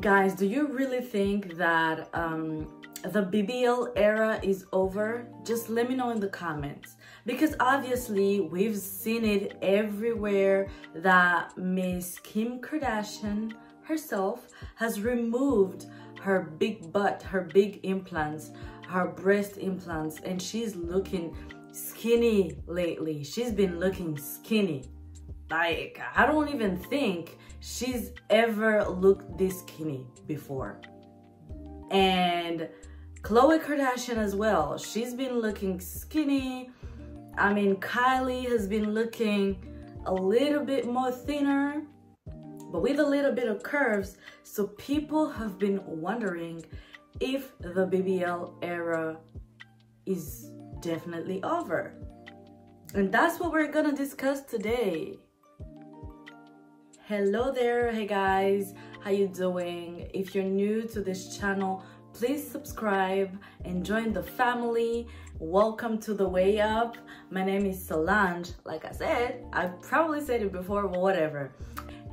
Guys, do you really think that um, the BBL era is over? Just let me know in the comments. Because obviously, we've seen it everywhere that Miss Kim Kardashian herself has removed her big butt, her big implants, her breast implants, and she's looking skinny lately. She's been looking skinny. Like, I don't even think she's ever looked this skinny before. And Khloe Kardashian as well. She's been looking skinny. I mean, Kylie has been looking a little bit more thinner, but with a little bit of curves. So people have been wondering if the BBL era is definitely over. And that's what we're gonna discuss today hello there hey guys how you doing? If you're new to this channel please subscribe and join the family. Welcome to the way up. My name is solange. Like i said i've probably said it before but whatever.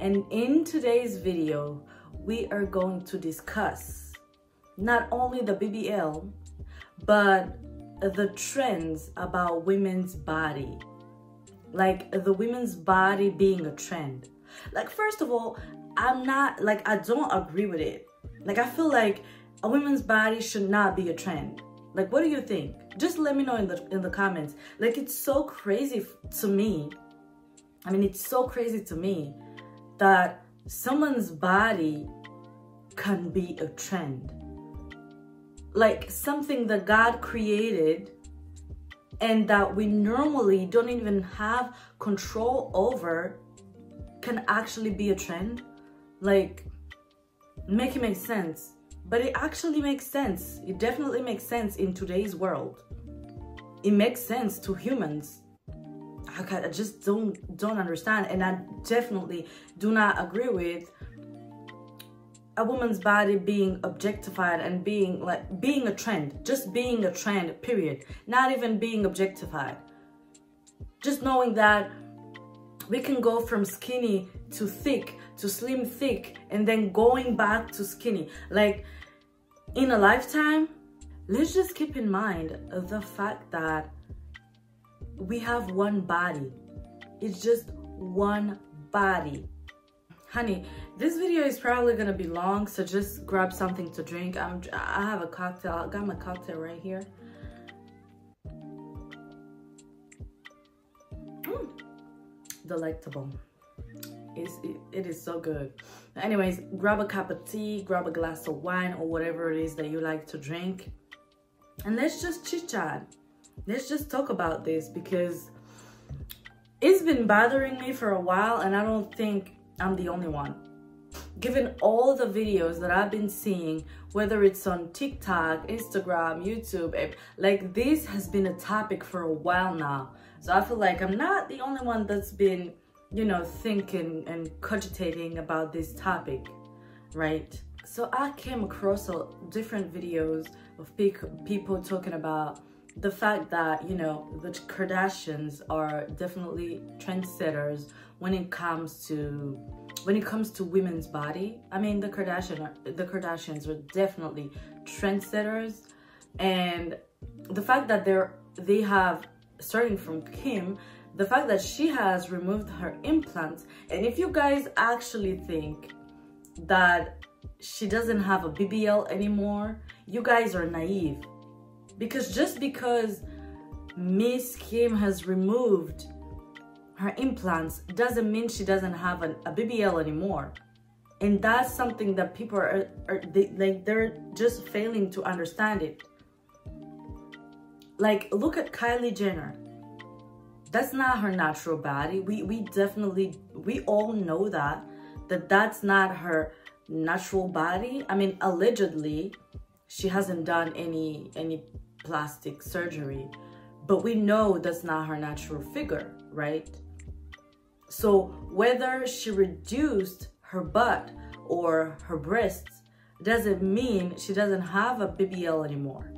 And in today's video we are going to discuss not only the bbl but the trends about women's body. Like the women's body being a trend like, first of all, I'm not, like, I don't agree with it. Like, I feel like a woman's body should not be a trend. Like, what do you think? Just let me know in the in the comments. Like, it's so crazy to me. I mean, it's so crazy to me that someone's body can be a trend. Like something that God created and that we normally don't even have control over can actually be a trend like make it make sense. But it actually makes sense. It definitely makes sense in today's world. It makes sense to humans. I just don't don't understand. And I definitely do not agree with a woman's body being objectified and being like being a trend. Just being a trend period. Not even being objectified. Just knowing that we can go from skinny to thick to slim thick and then going back to skinny. Like in a lifetime let's just keep in mind the fact that we have one body. It's just one body. Honey this video is probably gonna be long so just grab something to drink. I'm i have a cocktail. I got my cocktail right here delectable. It's, it, it is so good. Anyways, grab a cup of tea, grab a glass of wine or whatever it is that you like to drink. And let's just chit chat. Let's just talk about this because it's been bothering me for a while and I don't think I'm the only one. Given all the videos that I've been seeing, whether it's on TikTok, Instagram, YouTube, eh, like this has been a topic for a while now. So I feel like I'm not the only one that's been, you know, thinking and cogitating about this topic, right? So I came across different videos of people talking about the fact that, you know, the Kardashians are definitely trendsetters when it comes to when it comes to women's body. I mean, the Kardashian the Kardashians are definitely trendsetters and the fact that they're they have starting from Kim, the fact that she has removed her implants. And if you guys actually think that she doesn't have a BBL anymore, you guys are naive. Because just because Miss Kim has removed her implants doesn't mean she doesn't have an, a BBL anymore. And that's something that people are, are they, like, they're just failing to understand it. Like, look at Kylie Jenner. That's not her natural body. We, we definitely, we all know that, that that's not her natural body. I mean, allegedly, she hasn't done any, any plastic surgery, but we know that's not her natural figure, right? So whether she reduced her butt or her breasts doesn't mean she doesn't have a BBL anymore.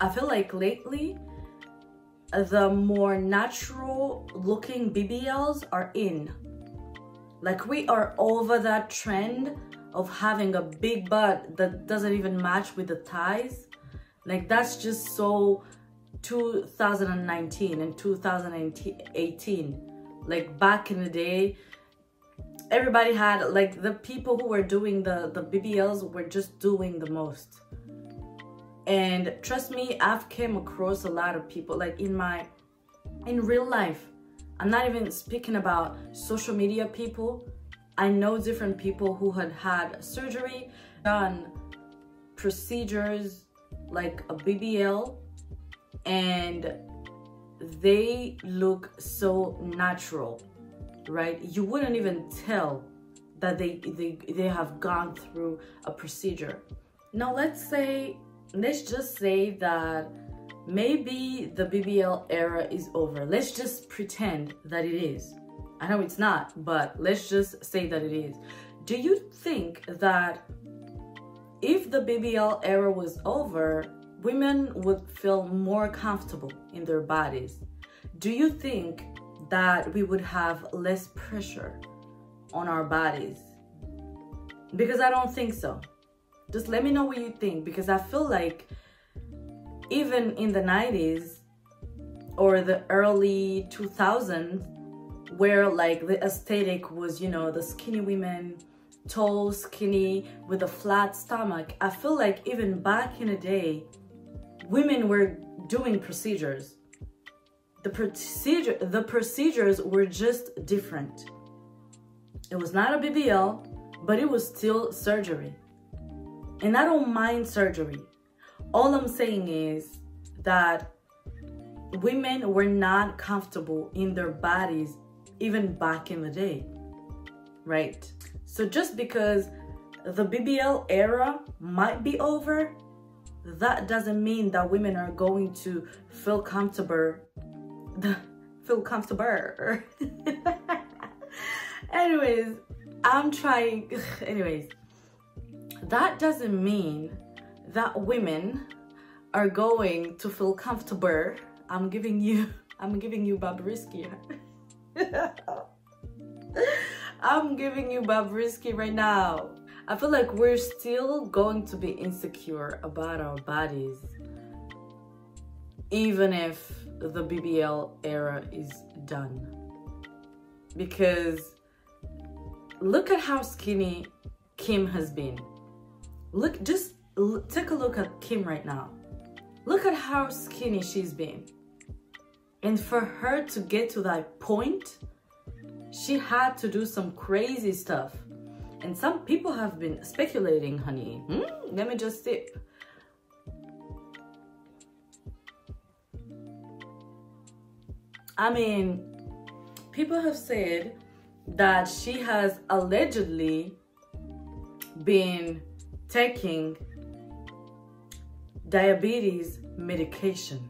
I feel like lately, the more natural looking BBLs are in. Like we are over that trend of having a big butt that doesn't even match with the thighs. Like that's just so 2019 and 2018. Like back in the day, everybody had like the people who were doing the the BBLs were just doing the most. And trust me, I've came across a lot of people like in my in real life. I'm not even speaking about social media people. I know different people who had had surgery, done procedures like a BBL, and they look so natural, right? You wouldn't even tell that they, they, they have gone through a procedure. Now let's say, let's just say that maybe the BBL era is over. Let's just pretend that it is. I know it's not, but let's just say that it is. Do you think that if the BBL era was over, women would feel more comfortable in their bodies? Do you think that we would have less pressure on our bodies? Because I don't think so. Just let me know what you think because I feel like even in the 90s or the early 2000s, where like the aesthetic was, you know, the skinny women, tall, skinny, with a flat stomach, I feel like even back in the day, women were doing procedures. The procedure, the procedures were just different. It was not a BBL, but it was still surgery. And I don't mind surgery. All I'm saying is that women were not comfortable in their bodies even back in the day, right? So just because the BBL era might be over, that doesn't mean that women are going to feel comfortable, feel comfortable. anyways, I'm trying, anyways, that doesn't mean that women are going to feel comfortable. I'm giving you, I'm giving you Bobrisky. I'm giving you Bobrisky right now. I feel like we're still going to be insecure about our bodies, even if the BBL era is done. Because look at how skinny Kim has been. Look, just take a look at Kim right now. Look at how skinny she's been. And for her to get to that point, she had to do some crazy stuff. And some people have been speculating, honey. Hmm? Let me just sip. I mean, people have said that she has allegedly been taking diabetes medication.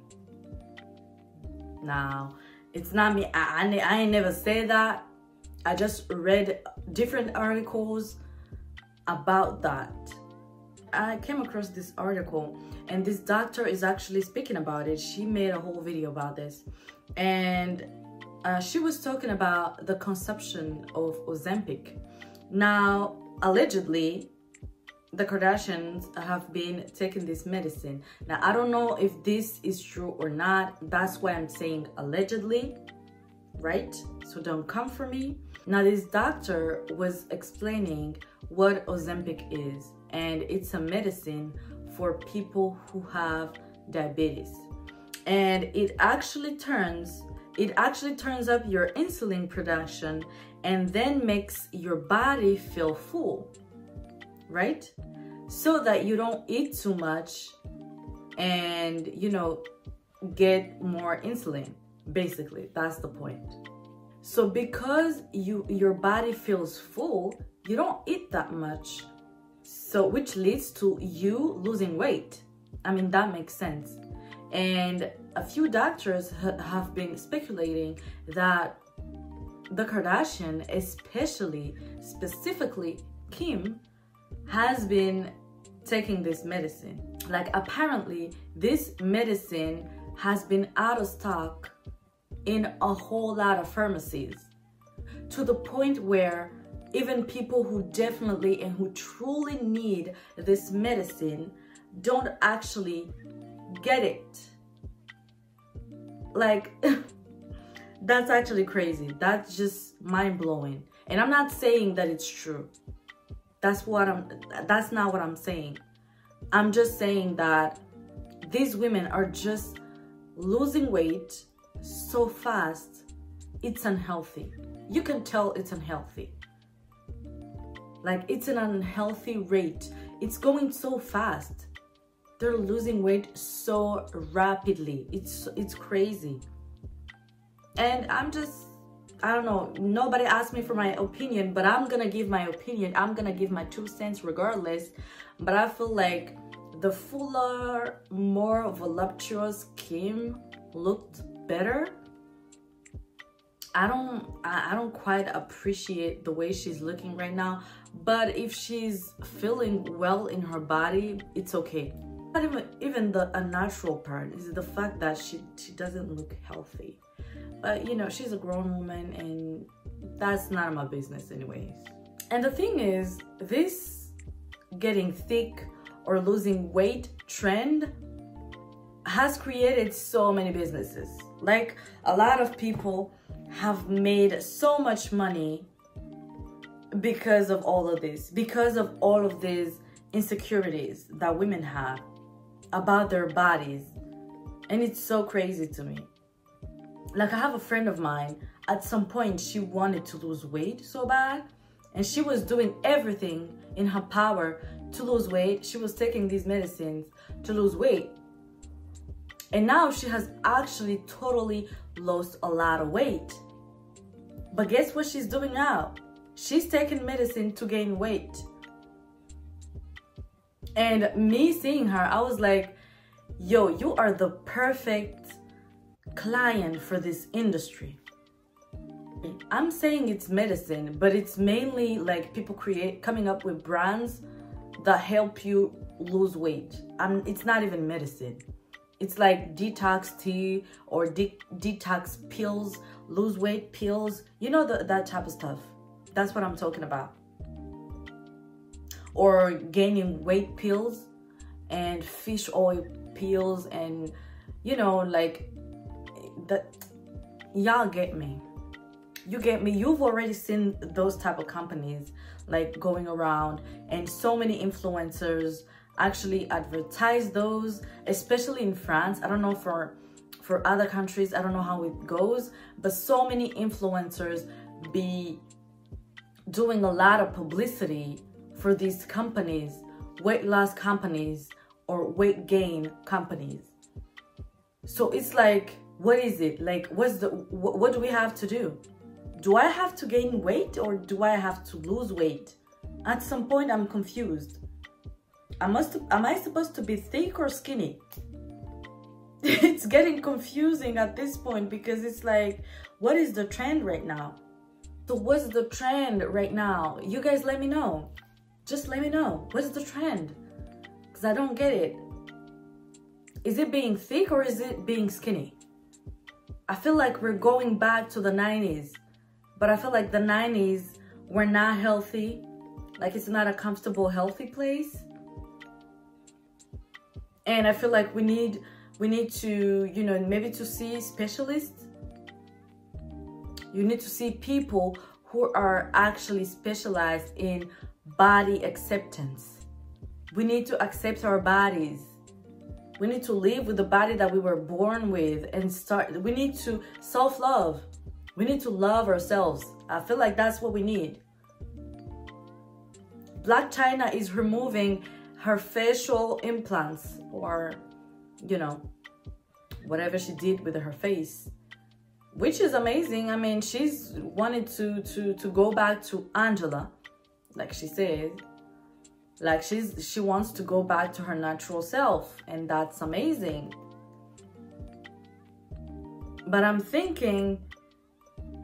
Now, it's not me. I, I, I ain't never said that. I just read different articles about that. I came across this article and this doctor is actually speaking about it. She made a whole video about this. And uh, she was talking about the consumption of Ozempic. Now, allegedly, the Kardashians have been taking this medicine. Now, I don't know if this is true or not. That's why I'm saying allegedly, right? So don't come for me. Now, this doctor was explaining what Ozempic is, and it's a medicine for people who have diabetes. And it actually turns it actually turns up your insulin production and then makes your body feel full right? So that you don't eat too much and, you know, get more insulin. Basically, that's the point. So because you your body feels full, you don't eat that much. So which leads to you losing weight. I mean, that makes sense. And a few doctors ha have been speculating that the Kardashian, especially specifically Kim, has been taking this medicine. Like apparently this medicine has been out of stock in a whole lot of pharmacies to the point where even people who definitely and who truly need this medicine don't actually get it. Like, that's actually crazy. That's just mind blowing. And I'm not saying that it's true. That's what I'm, that's not what I'm saying. I'm just saying that these women are just losing weight so fast. It's unhealthy. You can tell it's unhealthy. Like it's an unhealthy rate. It's going so fast. They're losing weight so rapidly. It's it's crazy. And I'm just I don't know, nobody asked me for my opinion, but I'm gonna give my opinion. I'm gonna give my two cents regardless. But I feel like the fuller, more voluptuous Kim looked better. I don't I don't quite appreciate the way she's looking right now, but if she's feeling well in her body, it's okay. Not even even the unnatural part is the fact that she she doesn't look healthy. But you know, she's a grown woman and that's none of my business anyways. And the thing is, this getting thick or losing weight trend has created so many businesses. Like a lot of people have made so much money because of all of this, because of all of these insecurities that women have about their bodies. And it's so crazy to me like I have a friend of mine, at some point she wanted to lose weight so bad and she was doing everything in her power to lose weight. She was taking these medicines to lose weight. And now she has actually totally lost a lot of weight. But guess what she's doing now? She's taking medicine to gain weight. And me seeing her, I was like, yo, you are the perfect client for this industry. I'm saying it's medicine, but it's mainly like people create coming up with brands that help you lose weight. I'm, it's not even medicine. It's like detox tea or de detox pills, lose weight pills. You know the, that type of stuff. That's what I'm talking about. Or gaining weight pills and fish oil pills and you know like that y'all get me. You get me. You've already seen those type of companies like going around and so many influencers actually advertise those especially in france. I don't know for for other countries i don't know how it goes but so many influencers be doing a lot of publicity for these companies weight loss companies or weight gain companies. So it's like what is it? Like what's the what, what do we have to do? Do i have to gain weight or do i have to lose weight? At some point i'm confused. I must am i supposed to be thick or skinny? It's getting confusing at this point because it's like what is the trend right now? So what's the trend right now? You guys let me know. Just let me know. What's the trend? Because i don't get it. Is it being thick or is it being skinny I feel like we're going back to the 90s, but I feel like the 90s were not healthy. Like it's not a comfortable, healthy place. And I feel like we need we need to, you know, maybe to see specialists. You need to see people who are actually specialized in body acceptance. We need to accept our bodies we need to live with the body that we were born with and start. We need to self love. We need to love ourselves. I feel like that's what we need. Blac Chyna is removing her facial implants or, you know, whatever she did with her face which is amazing i mean she's wanted to to to go back to angela like she said like she's she wants to go back to her natural self and that's amazing. But i'm thinking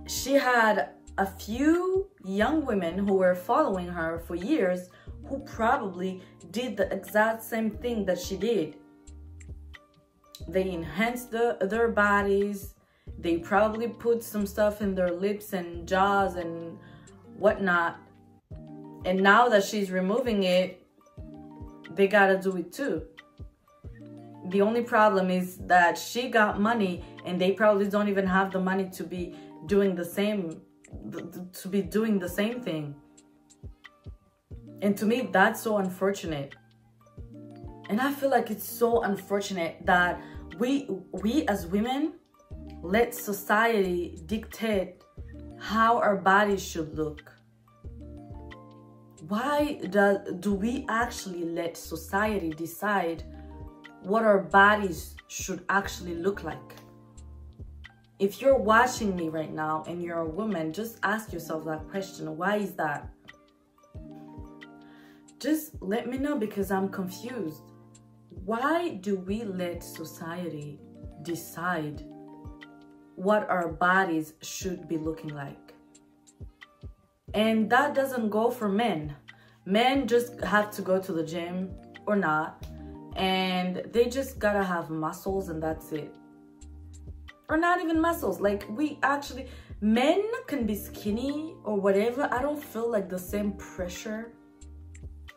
she had a few young women who were following her for years who probably did the exact same thing that she did. They enhanced the, their bodies. They probably put some stuff in their lips and jaws and whatnot And now that she's removing it, they gotta do it too. The only problem is that she got money and they probably don't even have the money to be doing the same to be doing the same thing. And to me, that's so unfortunate. And I feel like it's so unfortunate that we we as women let society dictate how our bodies should look. Why do, do we actually let society decide what our bodies should actually look like? If you're watching me right now and you're a woman, just ask yourself that question. Why is that? Just let me know because I'm confused. Why do we let society decide what our bodies should be looking like? And that doesn't go for men. Men just have to go to the gym or not, and they just gotta have muscles, and that's it. Or not even muscles. Like, we actually, men can be skinny or whatever. I don't feel like the same pressure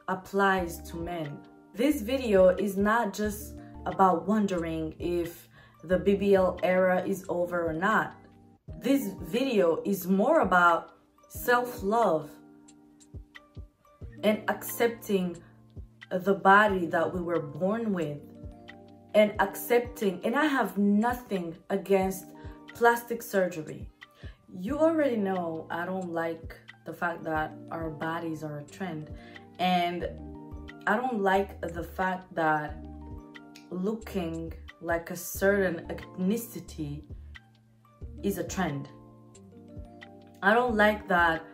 applies to men. This video is not just about wondering if the BBL era is over or not. This video is more about self-love and accepting the body that we were born with and accepting and I have nothing against plastic surgery. You already know I don't like the fact that our bodies are a trend and I don't like the fact that looking like a certain ethnicity is a trend. I don't like that,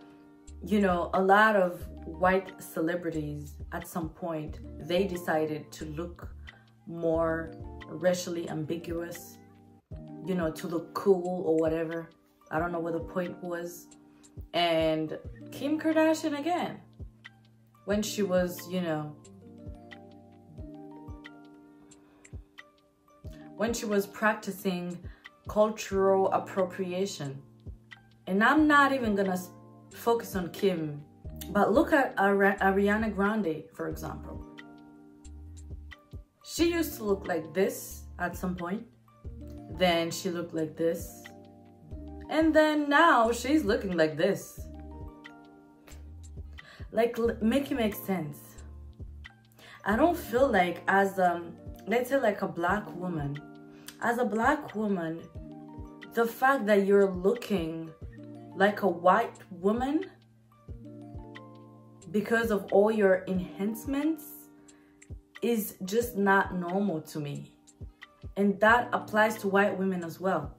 you know, a lot of white celebrities at some point, they decided to look more racially ambiguous, you know, to look cool or whatever. I don't know what the point was. And Kim Kardashian again, when she was, you know, when she was practicing cultural appropriation. And I'm not even gonna focus on Kim, but look at Ariana Grande, for example. She used to look like this at some point. Then she looked like this. And then now she's looking like this. Like, make it make sense. I don't feel like as um let's say like a black woman as a black woman the fact that you're looking like a white woman because of all your enhancements is just not normal to me and that applies to white women as well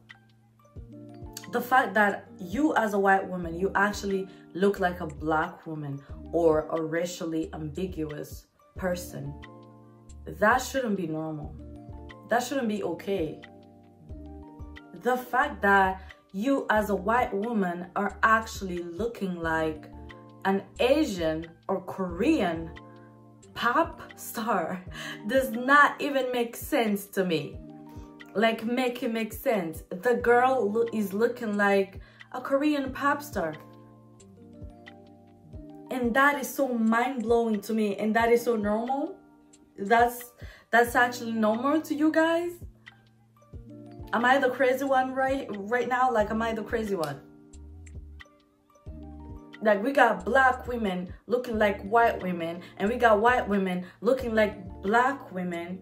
the fact that you as a white woman you actually look like a black woman or a racially ambiguous person that shouldn't be normal. That shouldn't be okay. The fact that you as a white woman are actually looking like an Asian or Korean pop star does not even make sense to me. Like make it make sense. The girl lo is looking like a Korean pop star. And that is so mind-blowing to me and that is so normal that's that's actually normal to you guys am i the crazy one right right now? Like am i the crazy one? Like we got black women looking like white women and we got white women looking like black women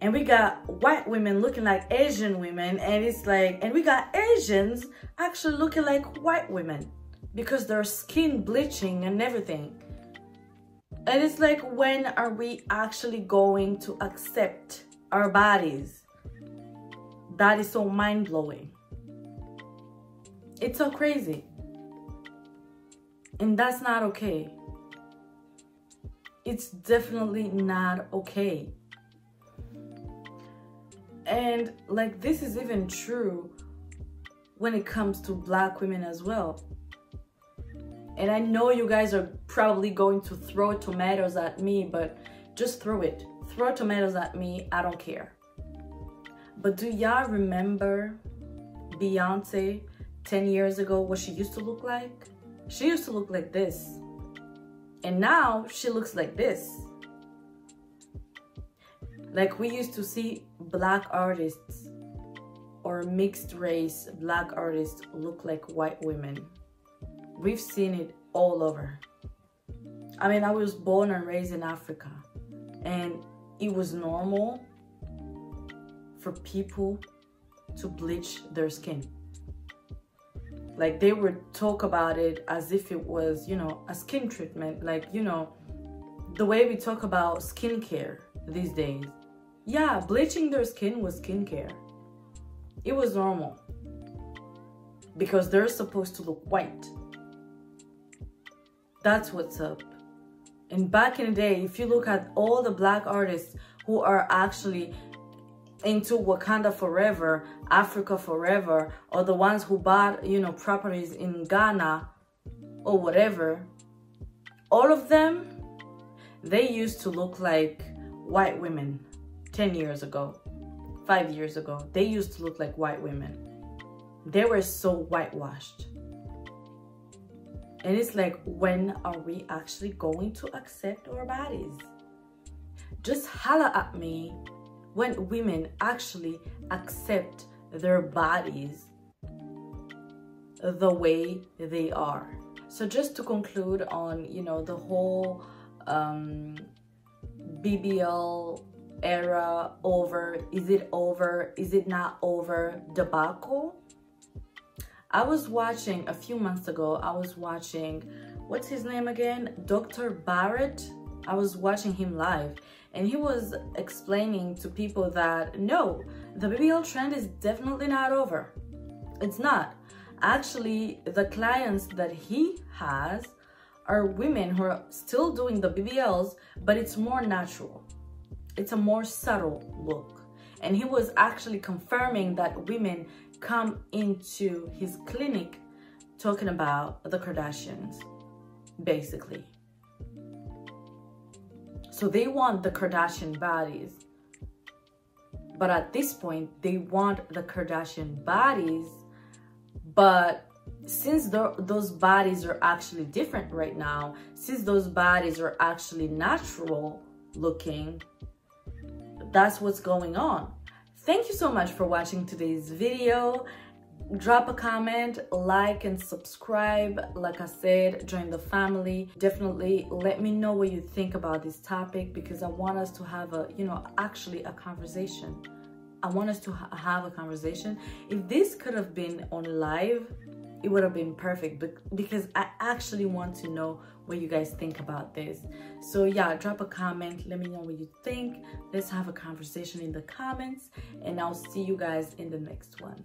and we got white women looking like asian women and it's like and we got asians actually looking like white women because their skin bleaching and everything. And it's like, when are we actually going to accept our bodies? That is so mind blowing. It's so crazy. And that's not okay. It's definitely not okay. And like, this is even true when it comes to black women as well. And I know you guys are probably going to throw tomatoes at me, but just throw it. Throw tomatoes at me, I don't care. But do y'all remember Beyonce 10 years ago what she used to look like? She used to look like this. And now she looks like this. Like we used to see black artists or mixed race black artists look like white women. We've seen it all over. I mean, I was born and raised in Africa, and it was normal for people to bleach their skin. Like they would talk about it as if it was, you know, a skin treatment. Like, you know, the way we talk about skincare these days. Yeah, bleaching their skin was skincare. It was normal because they're supposed to look white. That's what's up. And back in the day, if you look at all the black artists who are actually into Wakanda forever, Africa forever, or the ones who bought, you know, properties in Ghana or whatever, all of them, they used to look like white women 10 years ago five years ago, they used to look like white women. They were so whitewashed. And it's like, when are we actually going to accept our bodies? Just holla at me when women actually accept their bodies the way they are. So just to conclude on, you know, the whole um, BBL era over? Is it over? Is it not over? Debacle? I was watching a few months ago, I was watching, what's his name again? Dr. Barrett. I was watching him live and he was explaining to people that no, the BBL trend is definitely not over. It's not. Actually, the clients that he has are women who are still doing the BBLs, but it's more natural it's a more subtle look. And he was actually confirming that women come into his clinic talking about the Kardashians, basically. So they want the Kardashian bodies. But at this point, they want the Kardashian bodies. But since those bodies are actually different right now, since those bodies are actually natural looking, that's what's going on. Thank you so much for watching today's video. Drop a comment, like and subscribe. Like I said, join the family. Definitely let me know what you think about this topic because I want us to have a, you know, actually a conversation. I want us to ha have a conversation. If this could have been on live, it would have been perfect but because I actually want to know what you guys think about this. So yeah, drop a comment. Let me know what you think. Let's have a conversation in the comments and I'll see you guys in the next one.